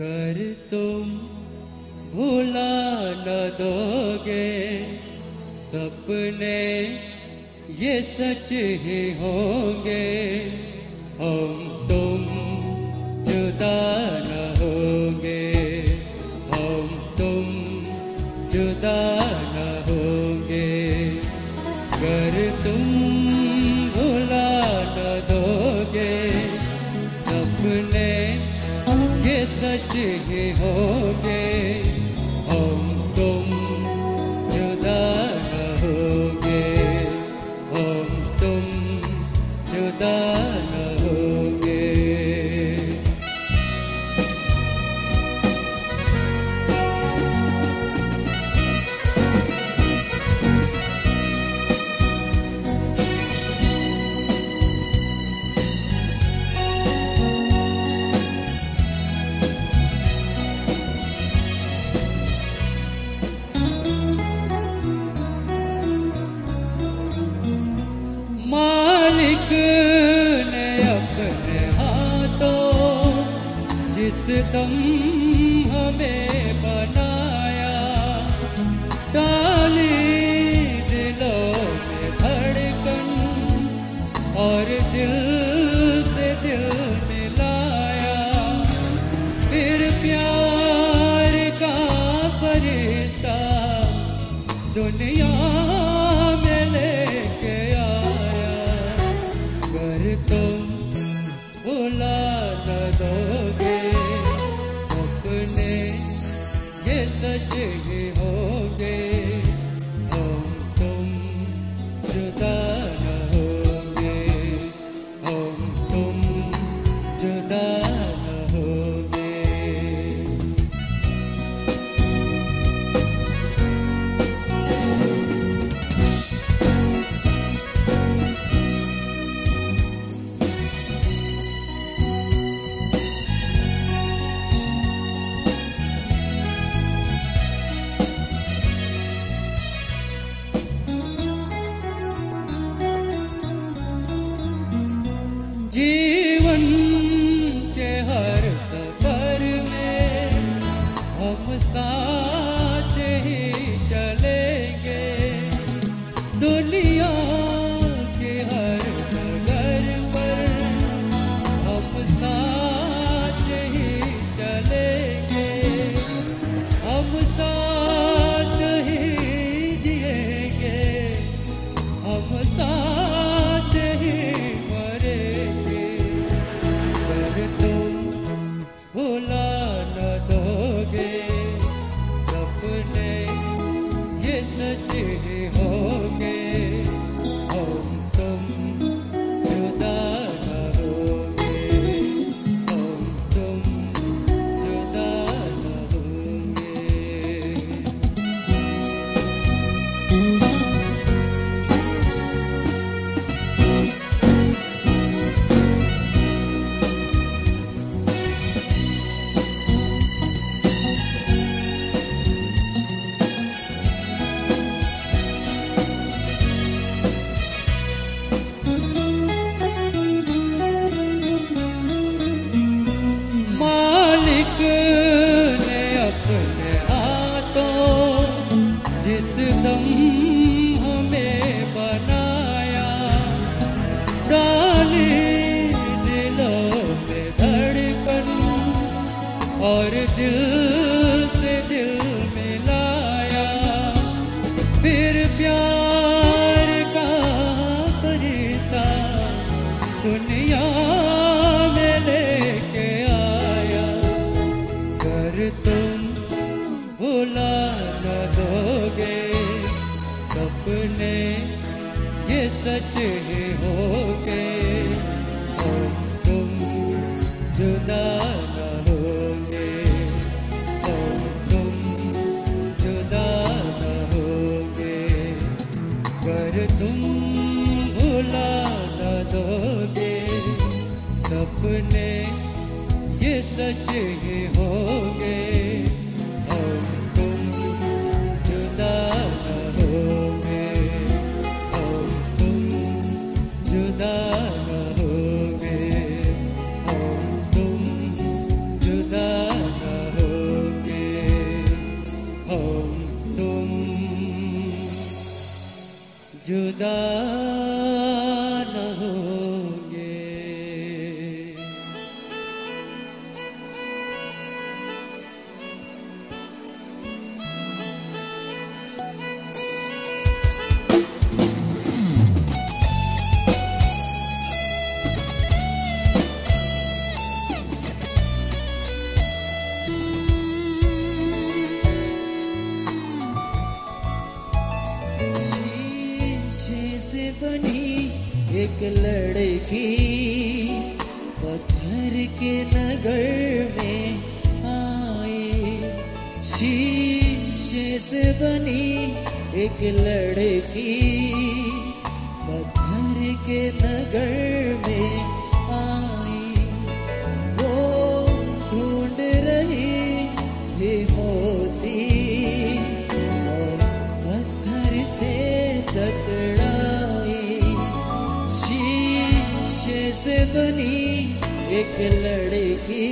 कर तुम, भूला न दोगे। सपने ये सच ही होंगे। हम तुम जुदा न होंगे। हम तुम जुदा न होंगे। कर तुम सच ही होंगे। मालिक ने अपने हाथों जिस दम हमें बनाया, डाली दिलों में धड़कन और दिल से दिल मिलाया। फिर प्यार का फरिश्ता दुनिया हम सच ही। जिस दम हमें बनाया, डाली दिलों में धड़कन और दिल से दिल मिलाया। फिर प्यार का फरिश्ता दुनिया ही होंगे हम तुम जुदा हम तुम जुदा तुम भुला दोगे, सपने ये सच ही होंगे। लड़की पत्थर के नगर में आए। शीशे से बनी एक लड़की। पत्थर के नगर में बनी एक लड़की।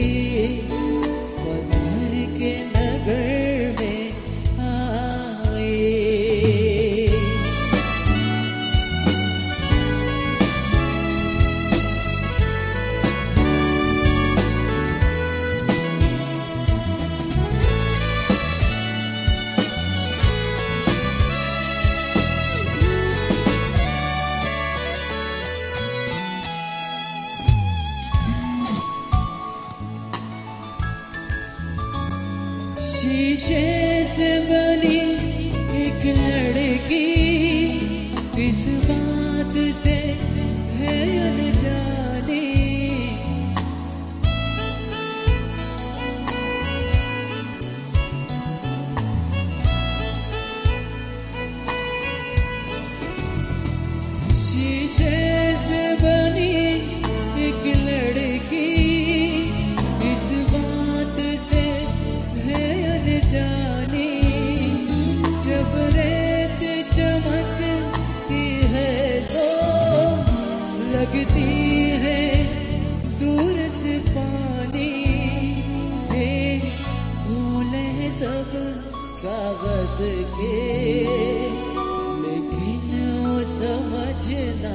समझ ना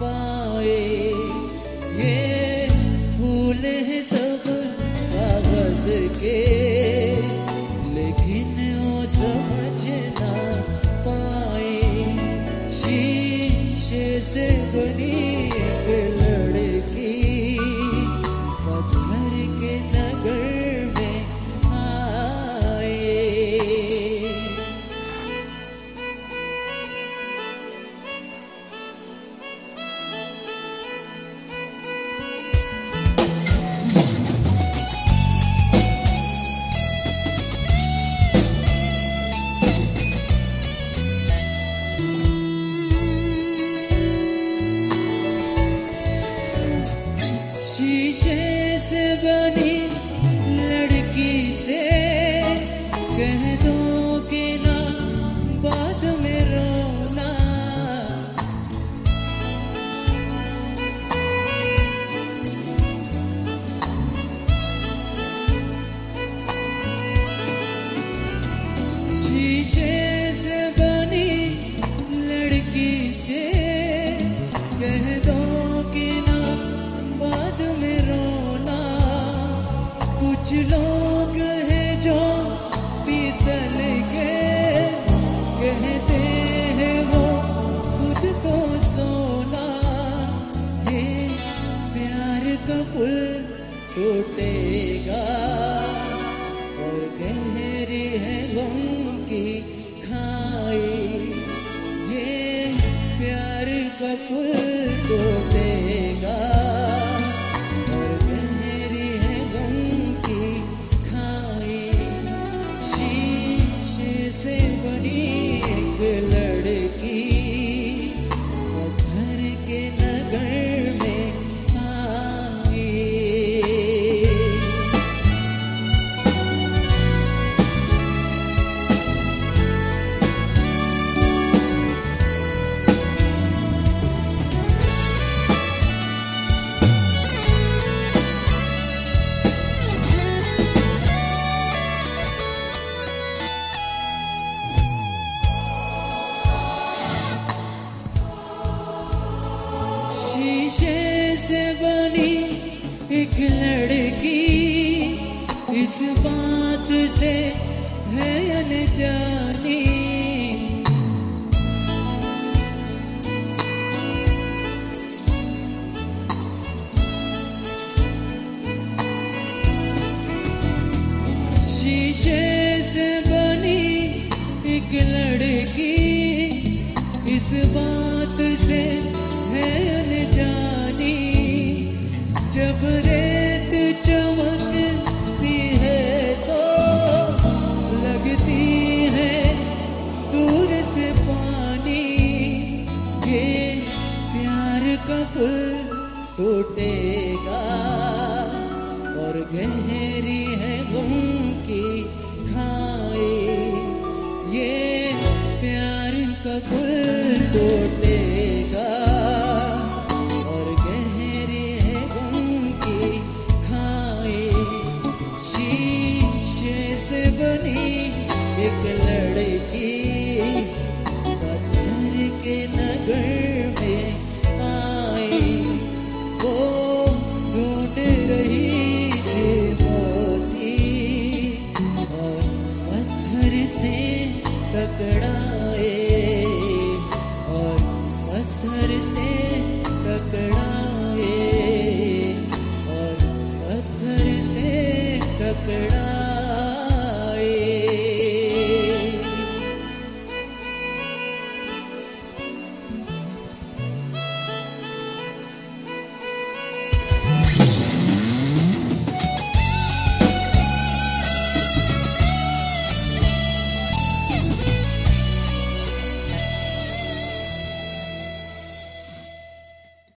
पाए। ये फूल है सब कागज़ के। बनी लड़की से कह दो कि ना बाद में रोना। शीशे लोग हैं जो पीतल के कहते हैं वो खुद को सोना ये प्यार का पुल टूटेगा और गहरी है गम की खाई। ये प्यार का पुल टूटेगा। से है अनजानी शीशे से बनी एक लड़की इस बात से टूटेगा